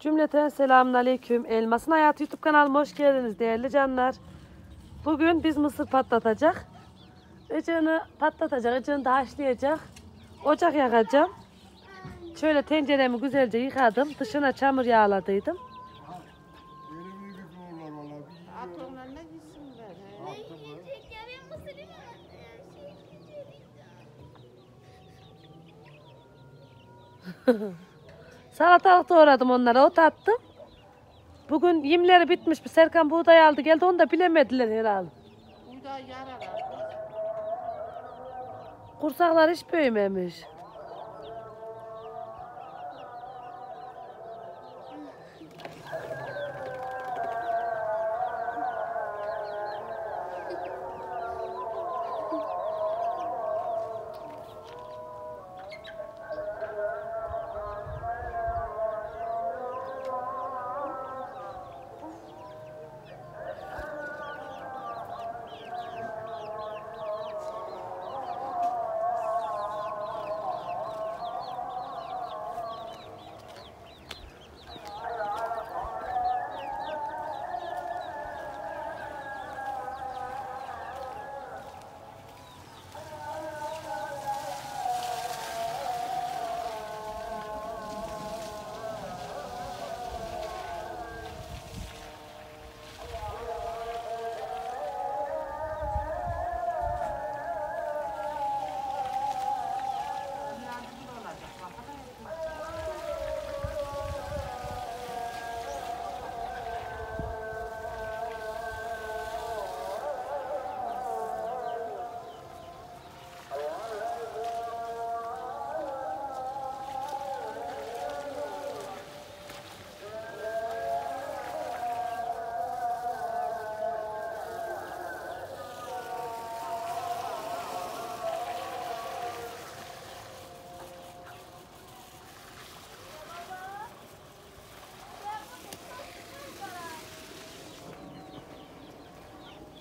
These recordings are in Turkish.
Cümleten selamun aleyküm. Elmasın Hayatı YouTube kanalıma hoş geldiniz değerli canlar. Bugün biz mısır patlatacak. Icığını patlatacak, icığını da haşlayacak. Ocak yakacağım. Şöyle tenceremi güzelce yıkadım. Dışına çamur yağladıydım. Elimi Salatalık doğradım onlara, ot attım. Bugün yemleri bitmiş. Bir Serkan buğday aldı geldi onu da bilemediler herhalde. Bu da yarar. Kursaklar hiç büyümemiş.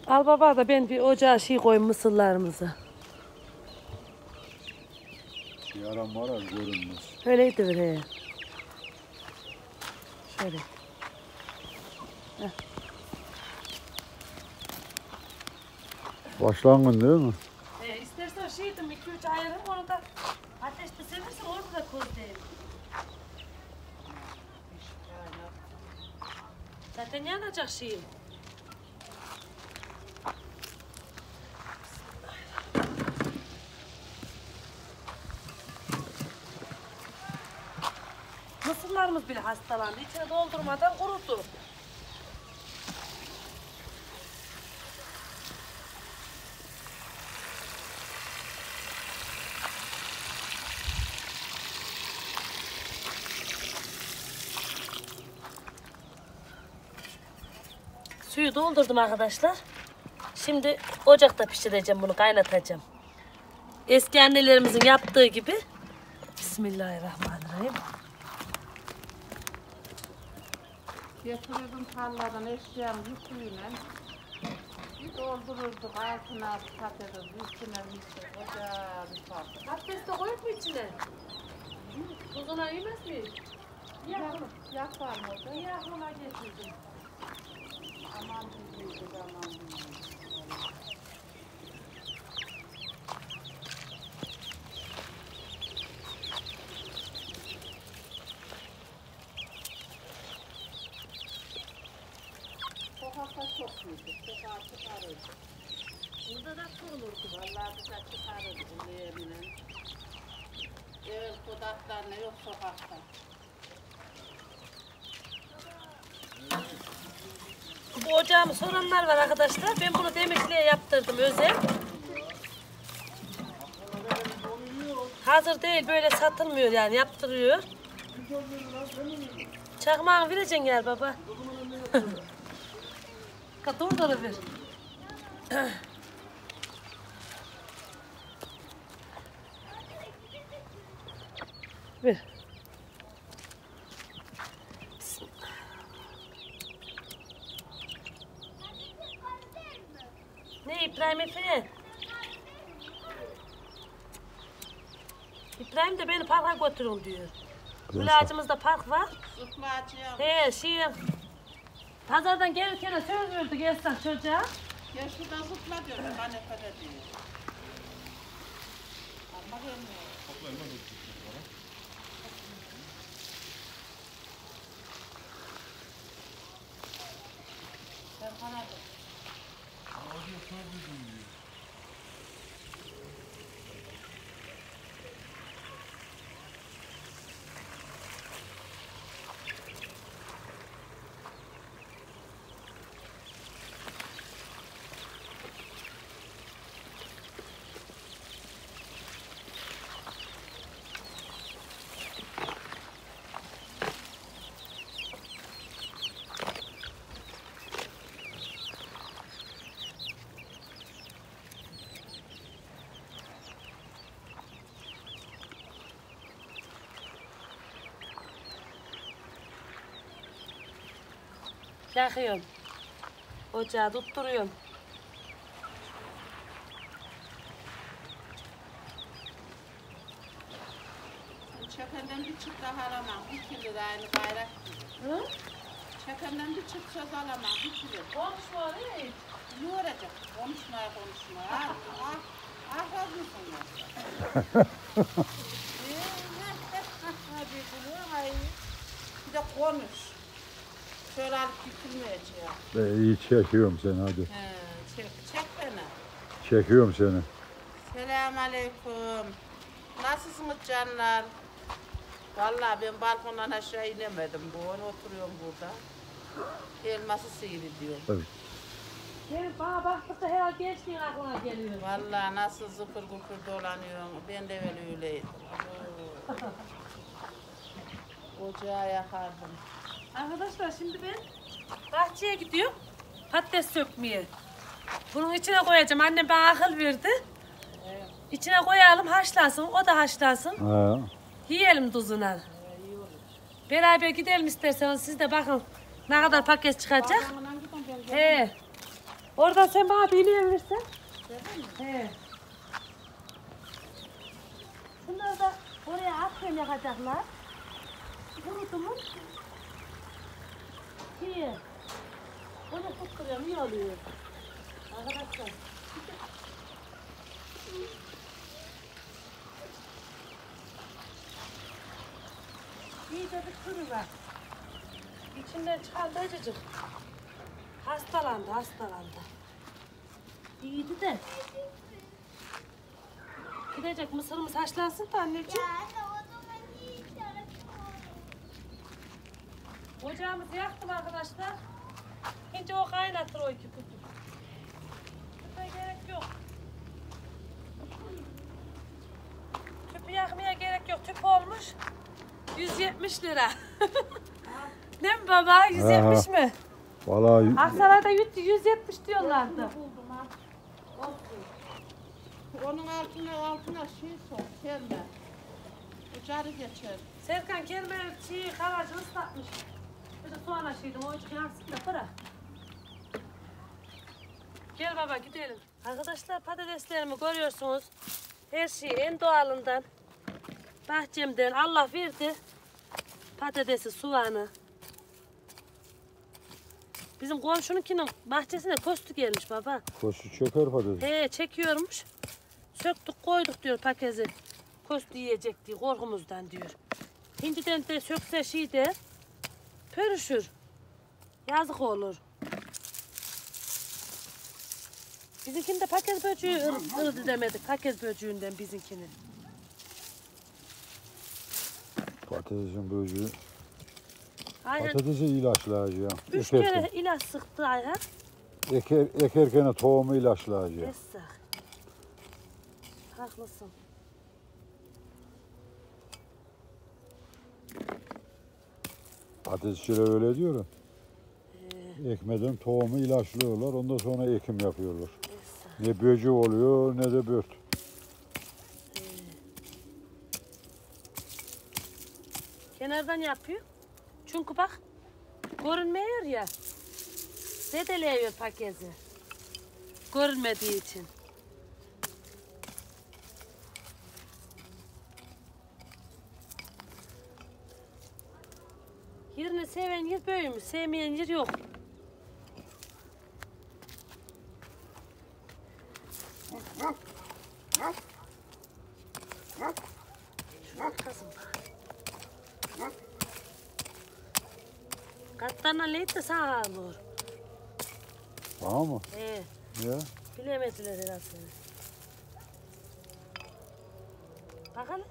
Al baba da ben bir ocağa şey koyayım mısırlarımızı. yaram var az görünmez. Öyleydi he. Şöyle. Başlangın değil mi? E, istersen şeydim 2-3 ayırım onu da ateşte seversen onu da koy değil. Zaten yanacak şeyim. Mısırlarımız bile hastalandı. İçine doldurmadan kurudu. Suyu doldurdum arkadaşlar. Şimdi ocakta pişireceğim bunu kaynatacağım. Eski annelerimizin yaptığı gibi. Bismillahirrahmanirrahim. Getirirdim tarladan eşyam yüküyle. Bir doldururduk altına patates, üstüne mısır, ocağa bir parça. Patates de koyup mu içine? Tuzuna yemez mi? Yak, yak var mı orada? İyi aklıma getirdim. Aman bilgiydi, aman bilgiydi. Sokakta çok büyüdü, sokağa çıkarırdı. Burada da kurulurdu. Vallahi dışarı çıkarırdı bu yeminle. Ne yok sokakta. Bu ocağımı soranlar var arkadaşlar. Ben bunu demirliğe yaptırdım özel. Hazır değil böyle satılmıyor yani yaptırıyor. Çakmağını vereceksin gel baba. Dur dur ver. Ver. Ne İbrahim Efe? İbrahim de beni parka götürün diyor. Kulağacımızda park var. Zıplayacağım. He şey pazardan gelirken söz verdik Esnaf çocuğa. Ya şurada zıpla diyorum. Kanepede diyor. Ama gelmiyor. Serkan abi. Yakıyorum. Ocağı tutturuyorum. Çekenden bir çıt daha alamam. 2 lira aynı bayrak. Hı? Çekenden bir çıt söz alamam. 2 lira. Konuşma ne? Ne olacak? Konuşmaya konuşmaya. Ah, ah, ah yazmışsın ya. Bir. Bir de konuş. Şöyle alıp gitmeyeceğim. Ben iyi çekiyorum seni hadi. He, çek, çek beni. Çekiyorum seni. Selamun aleyküm. Nasılsınız canlar? Vallahi ben balkondan aşağı inemedim. Bu oturuyorum burada. Elması seyrediyorum. Tabii. Gelip bana baktıkça herhalde gençliğin aklına geliyor. Vallahi nasıl zıpır gıpır dolanıyorum. Ben de öyle öyleydim. Oo. Ocağı yakardım. Arkadaşlar şimdi ben bahçeye gidiyorum. Patates sökmeye. Bunun içine koyacağım. Annem bana akıl verdi. İçine koyalım haşlansın. O da haşlansın. Ha. Yiyelim tuzuna. Beraber gidelim isterseniz. Siz de bakın ne kadar paket çıkacak. He. Oradan sen bana bir verirsen. He. Bunları da oraya atmayın yakacaklar. Kurudu İyi. Onu tutturuyorum iyi oluyor. Arkadaşlar. İyice bir kuru var. İçinden çıkardı acıcık. Hastalandı, hastalandı. İyiydi de. Gidecek mısırımız haşlansın da anneciğim. Ya anne o zaman niye işaret Ocağımızı yaktım arkadaşlar. Şimdi o kaynatır o iki kutu. Tüpe gerek yok. Tüpü yakmaya gerek yok. Tüp olmuş. 170 lira. Değil mi baba? 170 mi? Vallahi Aksaray'da 170 diyorlardı. Onun altına altına şey sok, serme. Ocağı geçer. Serkan kelime çiğ kavacı ıslatmış. Bir de soğan aşıydım. O üç yansın da bırak. Gel baba gidelim. Arkadaşlar patateslerimi görüyorsunuz. Her şey en doğalından. Bahçemden Allah verdi. Patatesi, soğanı. Bizim komşununkinin bahçesine kostu gelmiş baba. koşu çöker patates. He çekiyormuş. Söktük koyduk diyor paketi. Kostu yiyecek diye korkumuzdan diyor. Hindiden de sökse şey de pörüşür. Yazık olur. Bizimkinde paket böceği ır- ırdı demedik. Paket böceğinden bizimkini. Patatesin böceği. Aynen Patatesi ilaçlayacağım. üç Ekerken. kere ilaç sıktı Ayhan. Eker, ekerken tohumu ilaçlayacağım. Esra. Haklısın. Patatesçiler öyle diyor. Ekmeden tohumu ilaçlıyorlar. Ondan sonra ekim yapıyorlar. Ne böcek oluyor ne de bört. Kenardan yapıyor. Çünkü bak görünmüyor ya. Zedeleyiyor paketi. Görünmediği için. Seven yer böyümüş, sevmeyen yer yok. Şuna kızım bak. Katlarına leyit de sağ alır. Tamam mı? He, Ya. bilemediler herhalde. Bakalım.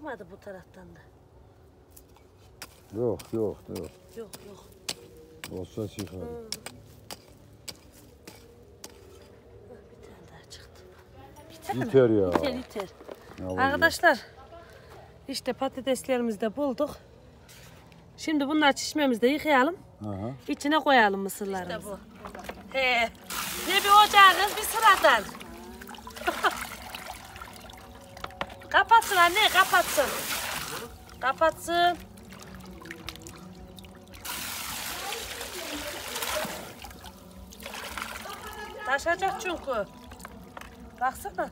Çıkmadı bu taraftan da. Yok yok yok. Yok yok. Olsa çıkar. Hah, Bir tane daha çıktı. Biter mi? Yeter ya. Biter biter. Arkadaşlar işte patateslerimizi de bulduk. Şimdi bunlar çişmemizde yıkayalım. Aha. İçine koyalım mısırlarımızı. İşte bu. He. Ne bir ocağınız bir sıradan. Kapatsın anne kapatsın. Kapatsın. Taşacak çünkü. Baksana.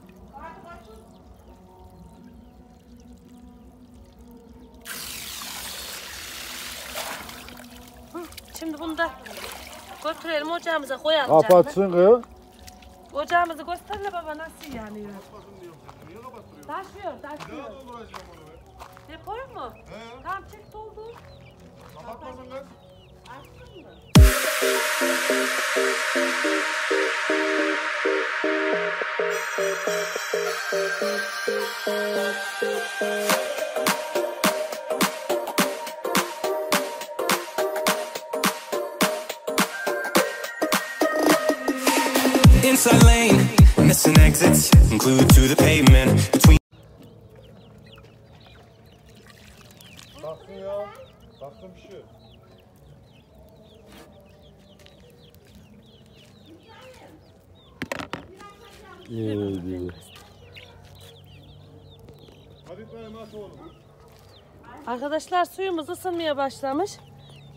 Hı, Şimdi bunu da götürelim ocağımıza koyalım. Kapatsın kız. Ocağımızı gösterle baba nasıl yanıyor. Taşıyor, taşıyor. Depoyu mu? Tamam çek doldur. Kapatmasın kız. Açtın mı? Inside lane, missing exits, glued to the pavement. Between Arkadaşlar suyumuz ısınmaya başlamış.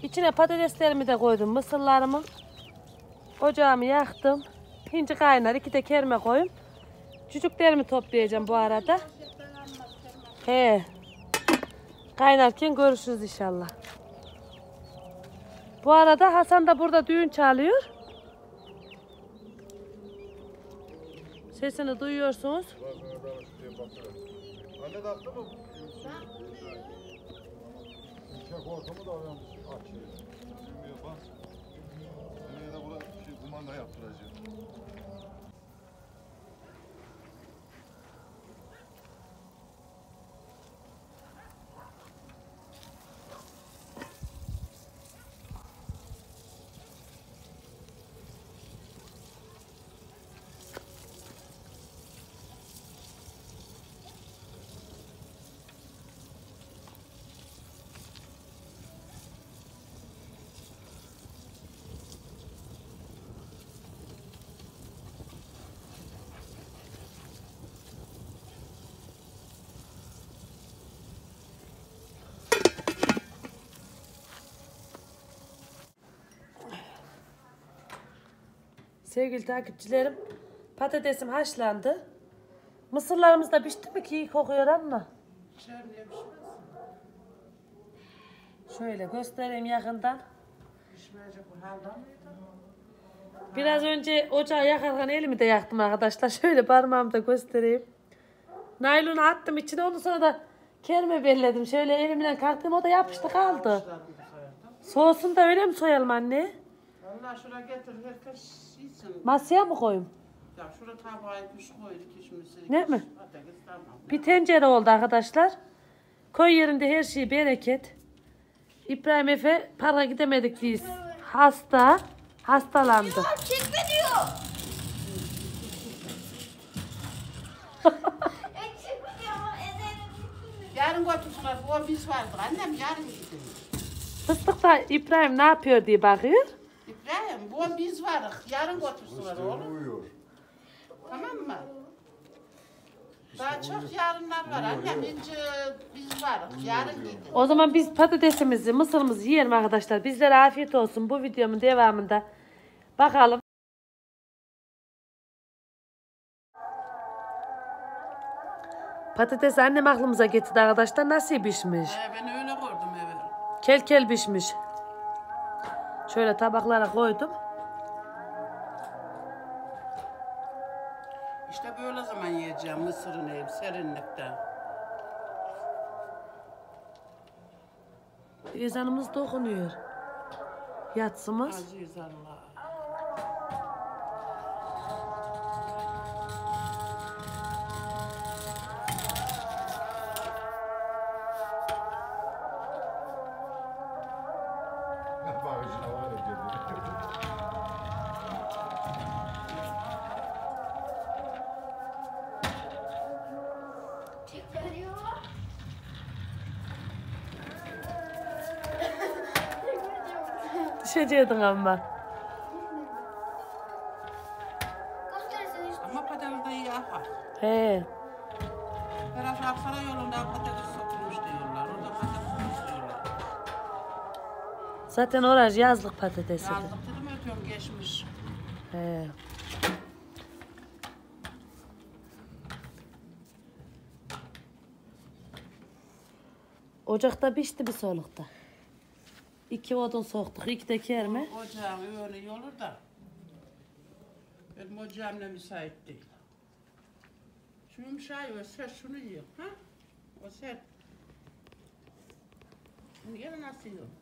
İçine patateslerimi de koydum, mısırlarımı. Ocağımı yaktım. Hinci kaynar, iki de kerme koyayım. Çocuklarımı toplayacağım bu arada. He. Kaynarken görüşürüz inşallah. Bu arada Hasan da burada düğün çalıyor. Sesini duyuyorsunuz. Anne taktı mı? Çek ortamı da aram açıyor. Bilmiyor bak. Seneye de buna şey, kumanda yaptıracağım. Sevgili takipçilerim, patatesim haşlandı. Mısırlarımız da pişti mi ki iyi kokuyor ama. Şöyle göstereyim yakından. Biraz önce ocağı yakarken elimi de yaktım arkadaşlar. Şöyle parmağımı da göstereyim. Naylonu attım içine ondan sonra da kerime belledim. Şöyle elimle kalktım o da yapıştı kaldı. Soğusun da öyle mi soyalım anne? Vallahi şuraya getir herkes Masaya mı koyayım? Ya şuraya tabağa kuş koy kişmisi. Ne mi? Bir tencere oldu arkadaşlar. Köy yerinde her şey bereket. İbrahim Efe para gidemedik biz. Hasta. Hastalandı. Çekme diyor. e çekme diyor ama ezerim. Yarın götürsünler. O biz vardır. Annem yarın gidelim. Fıstık da İbrahim ne yapıyor diye bakıyor. Bu biz varız. Yarın götürsünler oğlum. Uyuyor. Tamam mı? Daha çok yarınlar var annem. İnce biz varız. Yarın gidin. O zaman biz patatesimizi, mısırımızı yiyelim arkadaşlar. Bizlere afiyet olsun. Bu videomun devamında bakalım. Patates annem aklımıza getirdi arkadaşlar. Nasıl pişmiş? Ee, ben öyle gördüm evet. Kel kel pişmiş. Şöyle tabaklara koydum. Mısırın ev serinlikte. Ezanımız dokunuyor. Yatsımız. Aziz Allah. Düşecektin ama. Ama yapar. He. Herhalde Aksaray yolunda patates satılmış diyorlar. Orada patates diyorlar. Zaten oraj yazlık patatesi. Yazlık dedim ötüyorum geçmiş. He. Ocakta pişti bir solukta. İki odun soktuk, iki de kerme. Ocağın öyle iyi olur da. Benim ocağımla müsait değil. Şu yumuşağı ve sen şunu yiyor. Ha? O sen. Bunu yine nasıl yiyorsun?